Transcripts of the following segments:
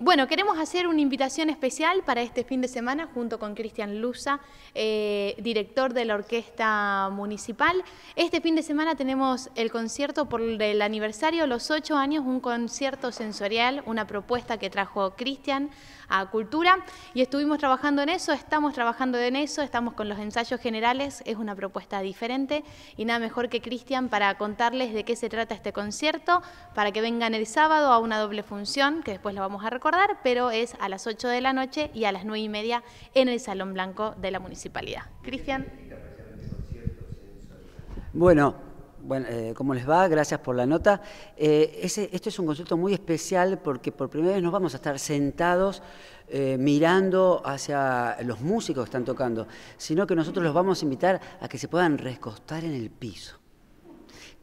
Bueno, queremos hacer una invitación especial para este fin de semana junto con Cristian Luza, eh, director de la Orquesta Municipal. Este fin de semana tenemos el concierto por el aniversario, los ocho años, un concierto sensorial, una propuesta que trajo Cristian a Cultura y estuvimos trabajando en eso, estamos trabajando en eso, estamos con los ensayos generales, es una propuesta diferente y nada mejor que Cristian para contarles de qué se trata este concierto, para que vengan el sábado a una doble función, que después la vamos a recordar pero es a las 8 de la noche y a las 9 y media en el Salón Blanco de la Municipalidad. Cristian. Bueno, bueno, eh, ¿cómo les va? Gracias por la nota. Eh, esto es un concierto muy especial porque por primera vez nos vamos a estar sentados eh, mirando hacia los músicos que están tocando, sino que nosotros los vamos a invitar a que se puedan recostar en el piso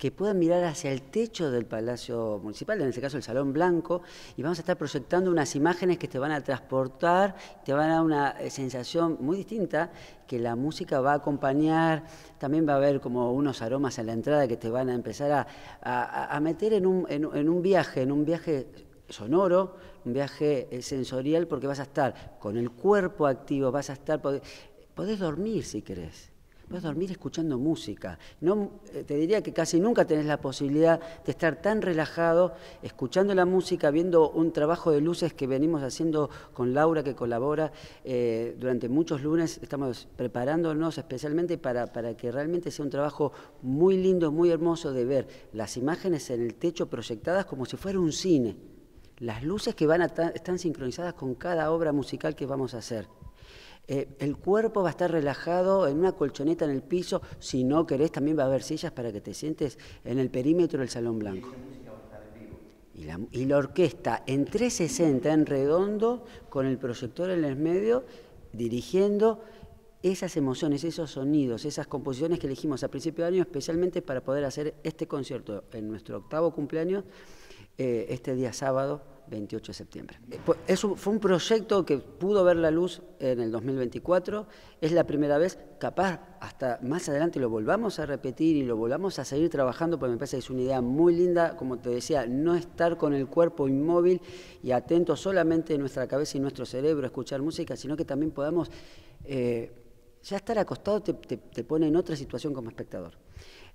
que puedan mirar hacia el techo del Palacio Municipal, en este caso el Salón Blanco, y vamos a estar proyectando unas imágenes que te van a transportar, te van a dar una eh, sensación muy distinta, que la música va a acompañar, también va a haber como unos aromas a la entrada que te van a empezar a, meter en un, en un viaje, en un viaje sonoro, un viaje eh, sensorial, porque vas a estar con el cuerpo activo, vas a estar, podés dormir si querés. Puedes dormir escuchando música. No, eh, te diría que casi nunca tenés la posibilidad de estar tan relajado escuchando la música, viendo un trabajo de luces que venimos haciendo con Laura, que colabora eh, durante muchos lunes. Estamos preparándonos especialmente para, para que realmente sea un trabajo muy lindo, muy hermoso de ver las imágenes en el techo proyectadas como si fuera un cine. Las luces que van a están sincronizadas con cada obra musical que vamos a hacer. Eh, el cuerpo va a estar relajado en una colchoneta en el piso. Si no querés, también va a haber sillas para que te sientes en el perímetro del Salón Blanco. Y la, orquesta en 360, en redondo, con el proyector en el medio, dirigiendo esas emociones, esos sonidos, esas composiciones que elegimos a principio de año, especialmente para poder hacer este concierto en nuestro octavo cumpleaños, eh, este día sábado 28 de septiembre. Eh, fue un proyecto que pudo ver la luz en el 2024, es la primera vez, capaz hasta más adelante lo volvamos a repetir y lo volvamos a seguir trabajando, porque me parece que es una idea muy linda, como te decía, no estar con el cuerpo inmóvil y atento solamente en nuestra cabeza y nuestro cerebro a escuchar música, sino que también podamos, eh, ya estar acostado te, te pone en otra situación como espectador.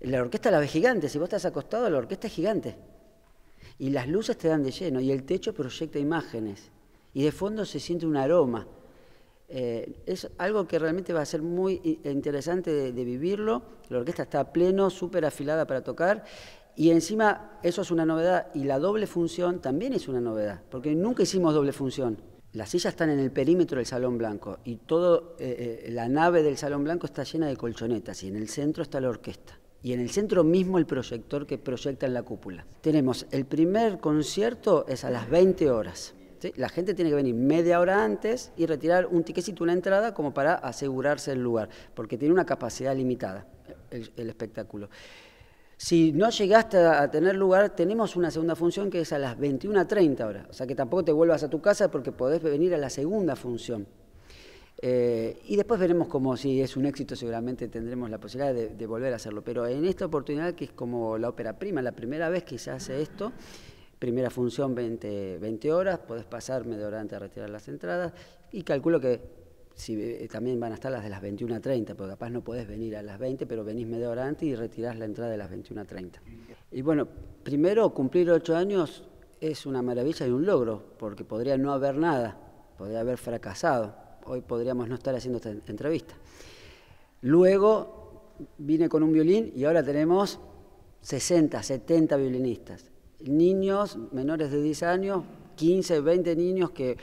La orquesta la ve gigante, si vos estás acostado, la orquesta es gigante y las luces te dan de lleno y el techo proyecta imágenes y de fondo se siente un aroma. Eh, es algo que realmente va a ser muy interesante de, vivirlo. La orquesta está a pleno, súper afilada para tocar y encima eso es una novedad y la doble función también es una novedad, porque nunca hicimos doble función. Las sillas están en el perímetro del Salón Blanco y toda eh, eh, la nave del Salón Blanco está llena de colchonetas y en el centro está la orquesta y en el centro mismo el proyector que proyecta en la cúpula. Tenemos el primer concierto es a las 20 horas. La gente tiene que venir media hora antes y retirar un tiquecito, una entrada, como para asegurarse el lugar, porque tiene una capacidad limitada el, espectáculo. Si no llegaste a tener lugar, tenemos una segunda función que es a las 21 a 30 horas. O sea que tampoco te vuelvas a tu casa porque podés venir a la segunda función. Eh, y después veremos como si es un éxito, seguramente tendremos la posibilidad de, volver a hacerlo. Pero en esta oportunidad, que es como la ópera prima, la primera vez que se hace esto, primera función 20, 20 horas, podés pasar media hora antes a retirar las entradas y calculo que si, eh, también van a estar las de las 21 a 30, porque capaz no podés venir a las 20, pero venís media hora antes y retirás la entrada de las 21 a 30. Y bueno, primero cumplir 8 años es una maravilla y un logro, porque podría no haber nada, podría haber fracasado hoy podríamos no estar haciendo esta entrevista. Luego vine con un violín y ahora tenemos 60, 70 violinistas. Niños menores de 10 años, 15, 20 niños que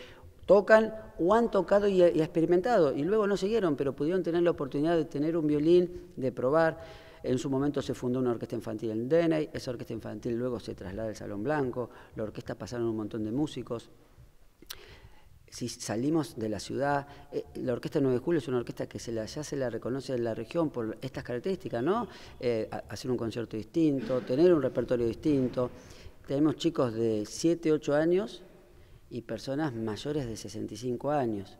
tocan o han tocado y, experimentado y luego no siguieron, pero pudieron tener la oportunidad de tener un violín, de probar. En su momento se fundó una orquesta infantil en Deney, esa orquesta infantil luego se traslada al Salón Blanco, la orquesta pasaron un montón de músicos, si salimos de la ciudad, eh, la Orquesta 9 de Julio es una orquesta que se ya se la reconoce en la región por estas características, ¿no? Eh, hacer un concierto distinto, tener un repertorio distinto. Tenemos chicos de 7, 8 años y personas mayores de 65 años.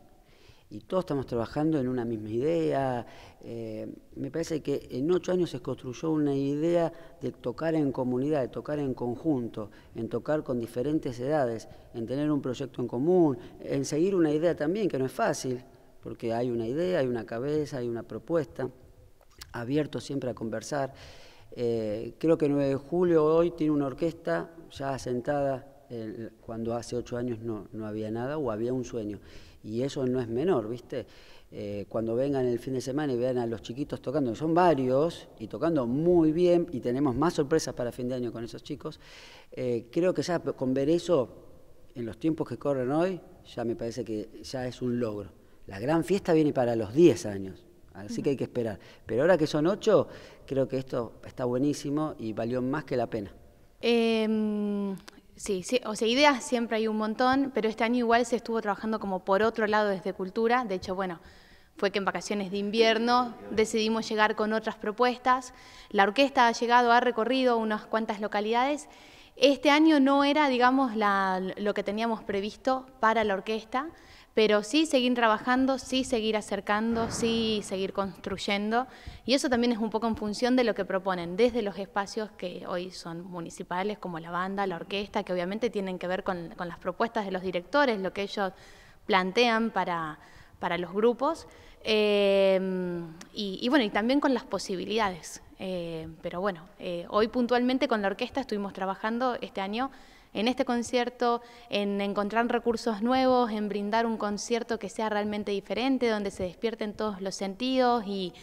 Y todos estamos trabajando en una misma idea. Eh, me parece que en ocho años se construyó una idea de tocar en comunidad, de tocar en conjunto, en tocar con diferentes edades, en tener un proyecto en común, en seguir una idea también, que no es fácil, porque hay una idea, hay una cabeza, hay una propuesta, abierto siempre a conversar. Eh, creo que 9 de julio hoy tiene una orquesta ya asentada cuando hace ocho años no, no había nada o había un sueño y eso no es menor, ¿viste? Eh, cuando vengan el fin de semana y vean a los chiquitos tocando, que son varios y tocando muy bien, y tenemos más sorpresas para fin de año con esos chicos, eh, creo que ya con ver eso, en los tiempos que corren hoy, ya me parece que ya es un logro. La gran fiesta viene para los 10 años, así que hay que esperar. Pero ahora que son 8, creo que esto está buenísimo y valió más que la pena. Em, Sí, sí, o sea, ideas siempre hay un montón, pero este año igual se estuvo trabajando como por otro lado desde cultura. De hecho, bueno, fue que en vacaciones de invierno decidimos llegar con otras propuestas. La orquesta ha llegado, ha recorrido unas cuantas localidades. Este año no era, digamos, lo que teníamos previsto para la orquesta, pero sí seguir trabajando, sí seguir acercando, sí seguir construyendo. Y eso también es un poco en función de lo que proponen, desde los espacios que hoy son municipales, como la banda, la orquesta, que obviamente tienen que ver con, las propuestas de los directores, lo que ellos plantean para, para los grupos, eh, y, bueno, y también con las posibilidades. Eh, pero bueno, eh, hoy puntualmente con la orquesta estuvimos trabajando este año en este concierto, en encontrar recursos nuevos, en brindar un concierto que sea realmente diferente, donde se despierten todos los sentidos y,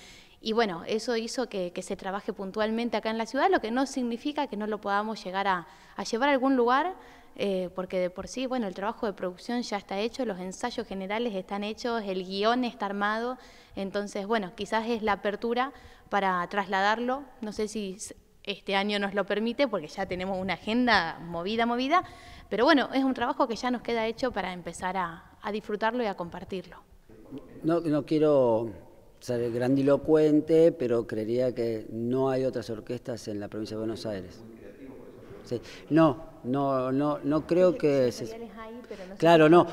bueno, eso hizo que, se trabaje puntualmente acá en la ciudad, lo que no significa que no lo podamos llegar a, llevar a algún lugar, eh, porque de por sí, bueno, el trabajo de producción ya está hecho, los ensayos generales están hechos, el guion está armado, entonces, bueno, quizás es la apertura para trasladarlo, no sé si este año nos lo permite porque ya tenemos una agenda movida, movida, pero bueno, es un trabajo que ya nos queda hecho para empezar a, disfrutarlo y a compartirlo. No, no quiero ser grandilocuente, pero creería que no hay otras orquestas en la provincia de Buenos Aires. No, no, no, no creo que... claro, no.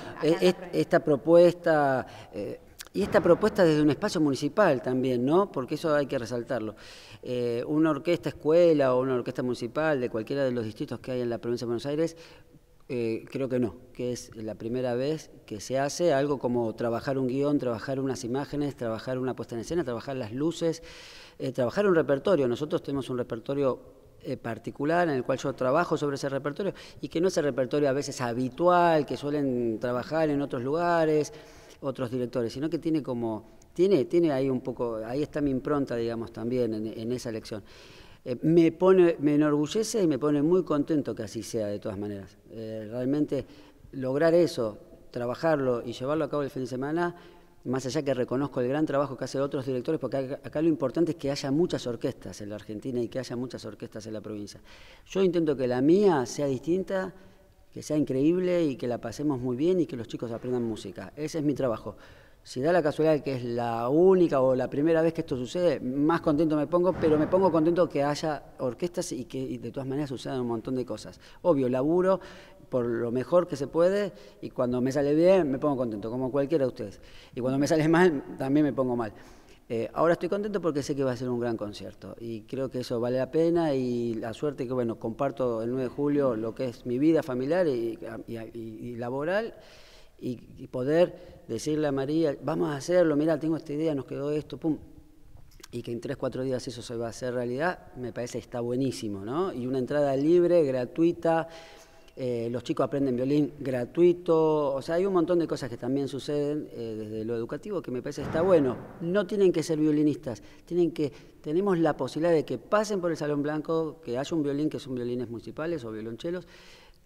esta propuesta... Eh, y esta propuesta desde un espacio municipal también, ¿no? Porque eso hay que resaltarlo. Eh, una orquesta escuela o una orquesta municipal de cualquiera de los distritos que hay en la provincia de Buenos Aires, eh, creo que no, que es la primera vez que se hace algo como trabajar un guion, trabajar unas imágenes, trabajar una puesta en escena, trabajar las luces, eh, trabajar un repertorio. Nosotros tenemos un repertorio particular en el cual yo trabajo sobre ese repertorio y que no es el repertorio a veces habitual que suelen trabajar en otros lugares, otros directores, sino que tiene como tiene, tiene ahí un poco, ahí está mi impronta, digamos, también en, esa elección. Eh, me, pone, me enorgullece y me pone muy contento que así sea, de todas maneras. Eh, realmente lograr eso, trabajarlo y llevarlo a cabo el fin de semana, más allá que reconozco el gran trabajo que hacen otros directores, porque acá, lo importante es que haya muchas orquestas en la Argentina y que haya muchas orquestas en la provincia. Yo intento que la mía sea distinta, que sea increíble y que la pasemos muy bien y que los chicos aprendan música. Ese es mi trabajo. Si da la casualidad que es la única o la primera vez que esto sucede, más contento me pongo, pero me pongo contento que haya orquestas y que de todas maneras sucedan un montón de cosas. Obvio, laburo por lo mejor que se puede y cuando me sale bien me pongo contento, como cualquiera de ustedes. Y cuando me sale mal, también me pongo mal. Eh, ahora estoy contento porque sé que va a ser un gran concierto y creo que eso vale la pena y la suerte que, bueno, comparto el 9 de julio lo que es mi vida familiar y, laboral y, poder decirle a María, vamos a hacerlo, mira, tengo esta idea, nos quedó esto, pum, y que en tres, cuatro días eso se va a hacer realidad, me parece que está buenísimo, ¿no? Y una entrada libre, gratuita, eh, los chicos aprenden violín gratuito, o sea, hay un montón de cosas que también suceden eh, desde lo educativo que me parece está bueno. No tienen que ser violinistas, tienen que, tenemos la posibilidad de que pasen por el Salón Blanco, que haya un violín, que son violines municipales o violonchelos,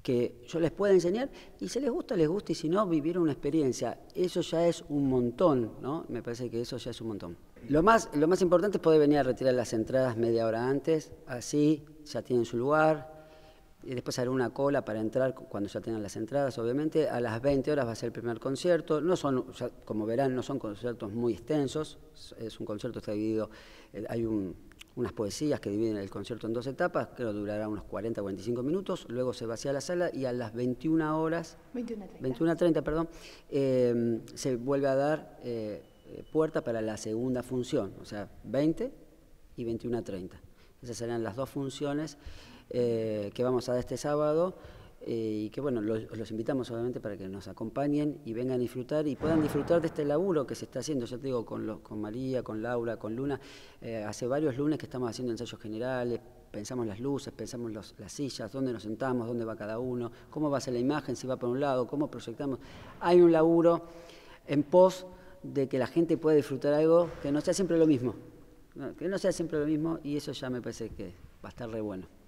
que yo les pueda enseñar y si les gusta, les gusta y si no, vivieron una experiencia. Eso ya es un montón, ¿no? Me parece que eso ya es un montón. Lo más, lo más importante es poder venir a retirar las entradas media hora antes, así ya tienen su lugar. Y después haré una cola para entrar cuando ya tengan las entradas, obviamente. A las 20 horas va a ser el primer concierto. No son, como verán, no son conciertos muy extensos. Es un concierto, está dividido, eh, hay un, unas poesías que dividen el concierto en dos etapas, creo que durará unos 40 o 45 minutos, luego se vacía la sala y a las 21 horas, 21.30, perdón, eh, se vuelve a dar eh, puerta para la segunda función, o sea, 20 y 21.30. Esas serán las dos funciones eh, que vamos a dar este sábado. Eh, y que bueno, los, invitamos obviamente para que nos acompañen y vengan a disfrutar y puedan disfrutar de este laburo que se está haciendo, yo te digo, con, con María, con Laura, con Luna, eh, hace varios lunes que estamos haciendo ensayos generales, pensamos las luces, pensamos las sillas, dónde nos sentamos, dónde va cada uno, cómo va a ser la imagen, si va por un lado, cómo proyectamos. Hay un laburo en pos de que la gente pueda disfrutar algo que no sea siempre lo mismo, que no sea siempre lo mismo y eso ya me parece que va a estar re bueno.